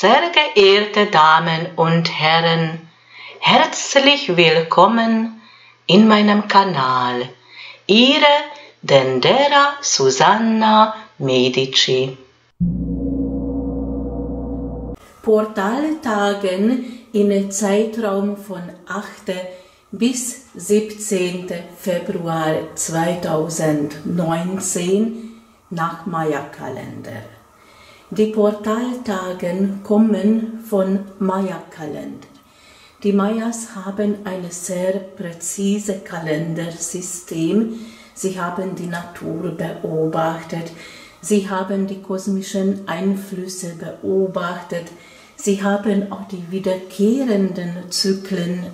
Sehr geehrte Damen und Herren, herzlich willkommen in meinem Kanal. Ihre Dendera Susanna Medici. Portaltagen in Zeitraum von 8. bis 17. Februar 2019 nach Maya-Kalender. Die Portaltagen kommen von Maya-Kalender. Die Mayas haben ein sehr präzises Kalendersystem. Sie haben die Natur beobachtet. Sie haben die kosmischen Einflüsse beobachtet. Sie haben auch die wiederkehrenden Zyklen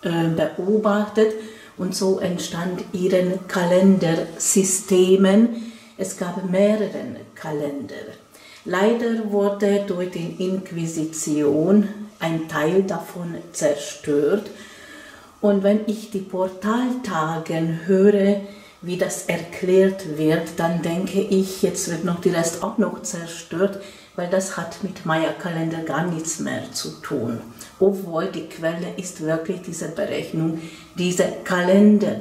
äh, beobachtet und so entstand ihren Kalendersystemen. Es gab mehrere Kalender. Leider wurde durch die Inquisition ein Teil davon zerstört. Und wenn ich die Portaltagen höre, wie das erklärt wird, dann denke ich, jetzt wird noch die Rest auch noch zerstört, weil das hat mit Maya-Kalender gar nichts mehr zu tun. Obwohl die Quelle ist wirklich diese Berechnung, dieser Kalender.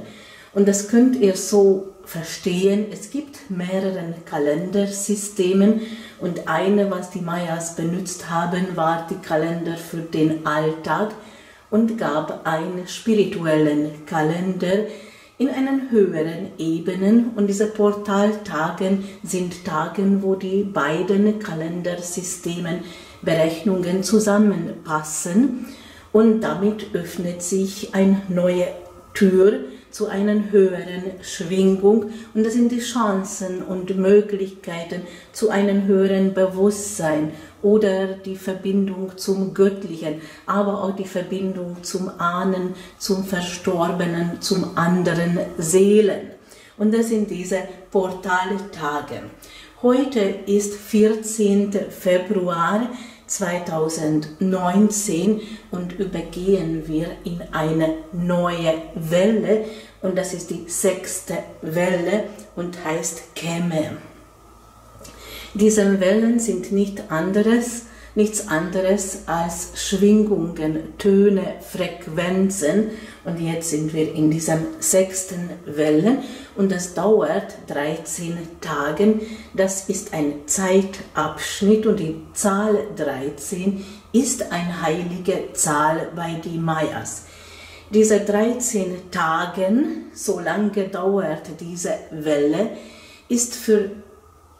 Und das könnt ihr so verstehen, es gibt mehrere Kalendersystemen und eine, was die Mayas benutzt haben, war die Kalender für den Alltag und gab einen spirituellen Kalender in einen höheren Ebenen. Und diese Portaltagen sind Tagen, wo die beiden Kalendersystemen Berechnungen zusammenpassen. Und damit öffnet sich eine neue Tür zu einer höheren Schwingung und das sind die Chancen und Möglichkeiten zu einem höheren Bewusstsein oder die Verbindung zum Göttlichen, aber auch die Verbindung zum Ahnen, zum Verstorbenen, zum anderen Seelen. Und das sind diese Portaltage. Heute ist 14. Februar 2019 und übergehen wir in eine neue Welle und das ist die sechste Welle und heißt Käme. Diese Wellen sind nicht anderes, nichts anderes als Schwingungen, Töne, Frequenzen und jetzt sind wir in diesem sechsten Welle und das dauert 13 Tage. Das ist ein Zeitabschnitt und die Zahl 13 ist eine heilige Zahl bei den Mayas. Diese 13 Tage, so lange dauert diese Welle, ist für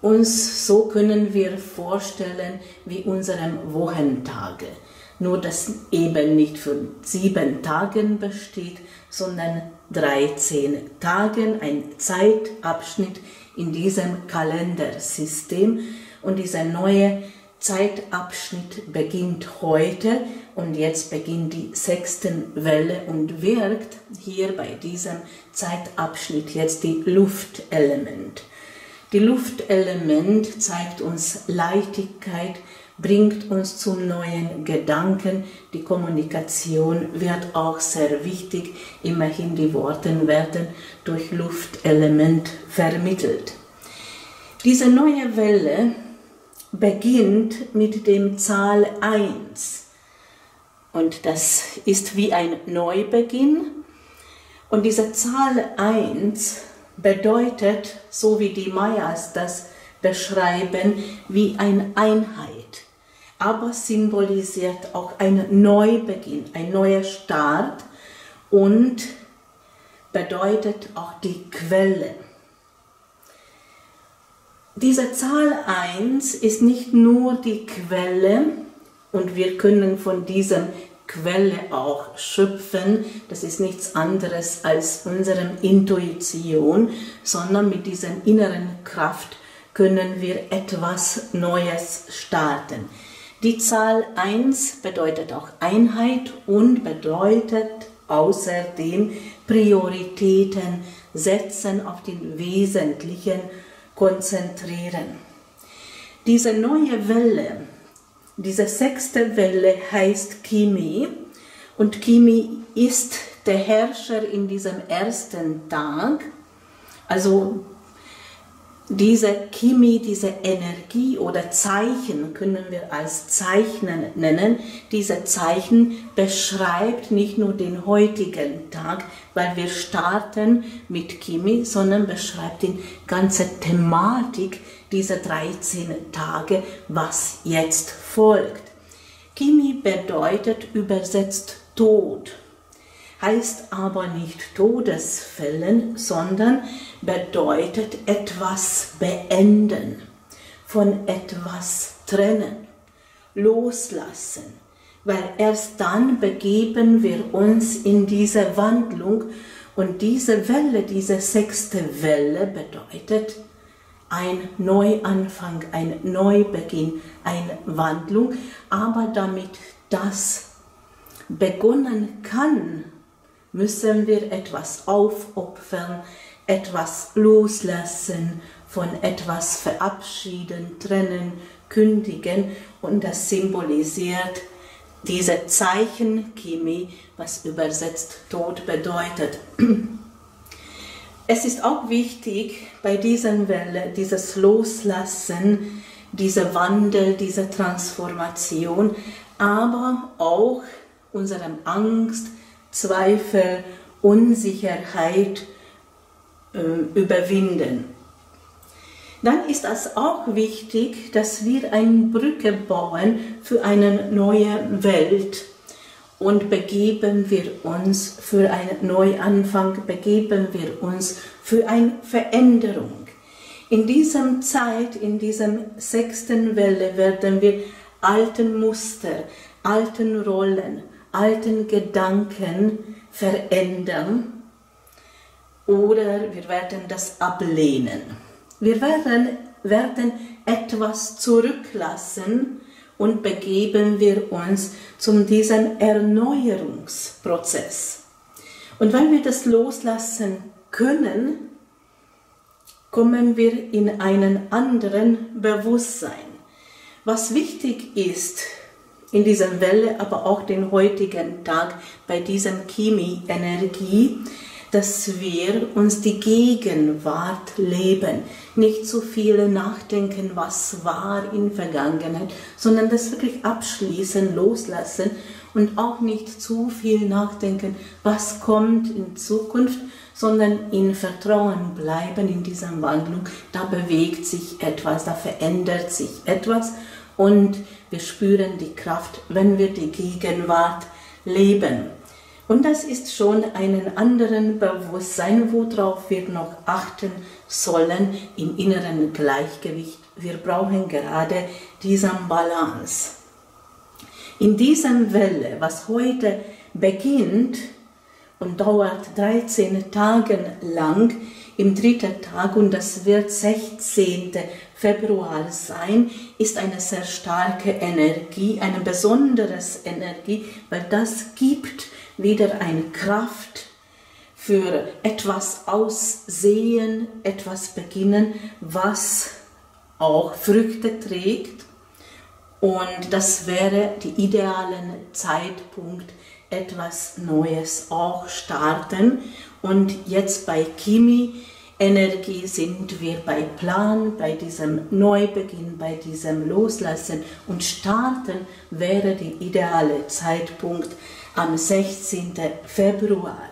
uns, so können wir vorstellen, wie unsere Wochentage. Nur dass eben nicht für sieben Tagen besteht, sondern 13 Tagen, ein Zeitabschnitt in diesem Kalendersystem. Und dieser neue Zeitabschnitt beginnt heute und jetzt beginnt die sechste Welle und wirkt hier bei diesem Zeitabschnitt jetzt die Luftelement. Die Luftelement zeigt uns Leichtigkeit, bringt uns zu neuen Gedanken. Die Kommunikation wird auch sehr wichtig. Immerhin die Worte werden durch Luftelement vermittelt. Diese neue Welle beginnt mit dem Zahl 1. Und das ist wie ein Neubeginn. Und diese Zahl 1 bedeutet, so wie die Mayas das beschreiben, wie eine Einheit, aber symbolisiert auch einen Neubeginn, ein neuer Start und bedeutet auch die Quelle. Diese Zahl 1 ist nicht nur die Quelle und wir können von diesem Quelle auch schöpfen. Das ist nichts anderes als unsere Intuition, sondern mit dieser inneren Kraft können wir etwas Neues starten. Die Zahl 1 bedeutet auch Einheit und bedeutet außerdem Prioritäten setzen, auf den Wesentlichen konzentrieren. Diese neue Welle diese sechste Welle heißt Kimi und Kimi ist der Herrscher in diesem ersten Tag. Also diese Chemie, diese Energie oder Zeichen können wir als Zeichen nennen. Diese Zeichen beschreibt nicht nur den heutigen Tag, weil wir starten mit Chemie, sondern beschreibt die ganze Thematik dieser 13 Tage, was jetzt folgt. Chemie bedeutet übersetzt Tod heißt aber nicht Todesfällen, sondern bedeutet etwas beenden, von etwas trennen, loslassen, weil erst dann begeben wir uns in diese Wandlung und diese Welle, diese sechste Welle bedeutet ein Neuanfang, ein Neubeginn, eine Wandlung, aber damit das begonnen kann, müssen wir etwas aufopfern, etwas loslassen, von etwas verabschieden, trennen, kündigen und das symbolisiert diese Zeichenchemie, was übersetzt Tod bedeutet. Es ist auch wichtig bei dieser Welle, dieses Loslassen, dieser Wandel, diese Transformation, aber auch unserem Angst, Zweifel, Unsicherheit äh, überwinden. Dann ist es auch wichtig, dass wir eine Brücke bauen für eine neue Welt und begeben wir uns für einen Neuanfang, begeben wir uns für eine Veränderung. In diesem Zeit, in diesem sechsten Welle werden wir alten Muster, alten Rollen, alten Gedanken verändern oder wir werden das ablehnen. Wir werden, werden etwas zurücklassen und begeben wir uns zu diesem Erneuerungsprozess. Und wenn wir das loslassen können, kommen wir in einen anderen Bewusstsein. Was wichtig ist, in dieser Welle, aber auch den heutigen Tag bei diesem Chemie-Energie, dass wir uns die Gegenwart leben, nicht zu viel nachdenken, was war in Vergangenheit, sondern das wirklich abschließen, loslassen und auch nicht zu viel nachdenken, was kommt in Zukunft, sondern in Vertrauen bleiben in dieser Wandlung. Da bewegt sich etwas, da verändert sich etwas und wir spüren die Kraft, wenn wir die Gegenwart leben. Und das ist schon ein anderen Bewusstsein, worauf wir noch achten sollen im inneren Gleichgewicht. Wir brauchen gerade diesen Balance. In dieser Welle, was heute beginnt und dauert 13 Tage lang, im dritten Tag und das wird 16. Februar sein, ist eine sehr starke Energie, eine besondere Energie, weil das gibt wieder eine Kraft für etwas aussehen, etwas beginnen, was auch Früchte trägt. Und das wäre der ideale Zeitpunkt, etwas Neues auch starten. Und jetzt bei Kimi Energie sind wir bei Plan, bei diesem Neubeginn, bei diesem Loslassen und Starten wäre der ideale Zeitpunkt am 16. Februar.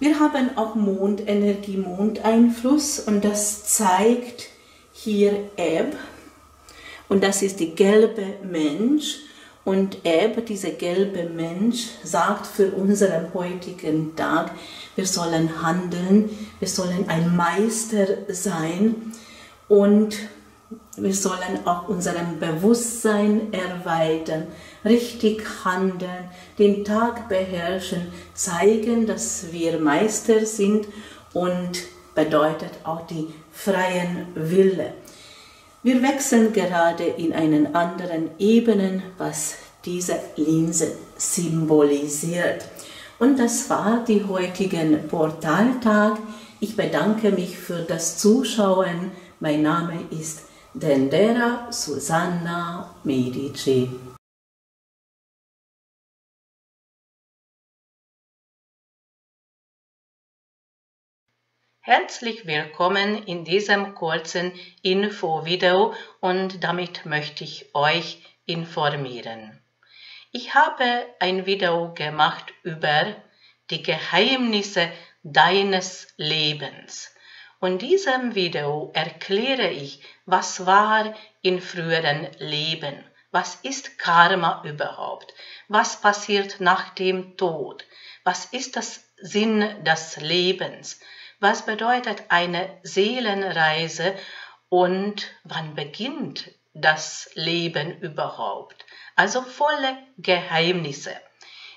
Wir haben auch Mondenergie, Mondeinfluss und das zeigt hier Ebb und das ist die gelbe Mensch und Ebb, dieser gelbe Mensch, sagt für unseren heutigen Tag, wir sollen handeln, wir sollen ein Meister sein und wir sollen auch unserem Bewusstsein erweitern, richtig handeln, den Tag beherrschen, zeigen, dass wir Meister sind und bedeutet auch die freien Wille. Wir wechseln gerade in einen anderen Ebenen, was diese Linse symbolisiert. Und das war die heutigen Portaltag. Ich bedanke mich für das Zuschauen. Mein Name ist Dendera Susanna Medici. Herzlich willkommen in diesem kurzen Infovideo und damit möchte ich euch informieren. Ich habe ein Video gemacht über die Geheimnisse deines Lebens. Und in diesem Video erkläre ich, was war in früheren Leben, was ist Karma überhaupt, was passiert nach dem Tod, was ist das Sinn des Lebens, was bedeutet eine Seelenreise und wann beginnt das Leben überhaupt. Also volle Geheimnisse.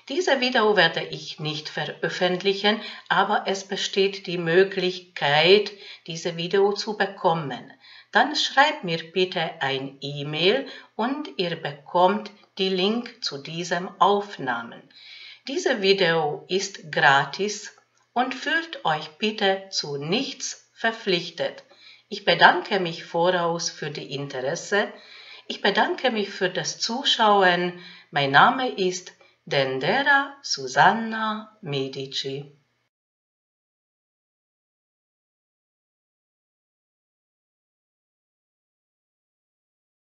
Diese Video werde ich nicht veröffentlichen, aber es besteht die Möglichkeit, diese Video zu bekommen. Dann schreibt mir bitte ein E-Mail und ihr bekommt die Link zu diesem Aufnahmen. Diese Video ist gratis und fühlt euch bitte zu nichts verpflichtet. Ich bedanke mich voraus für die Interesse. Ich bedanke mich für das Zuschauen. Mein Name ist Dendera Susanna Medici.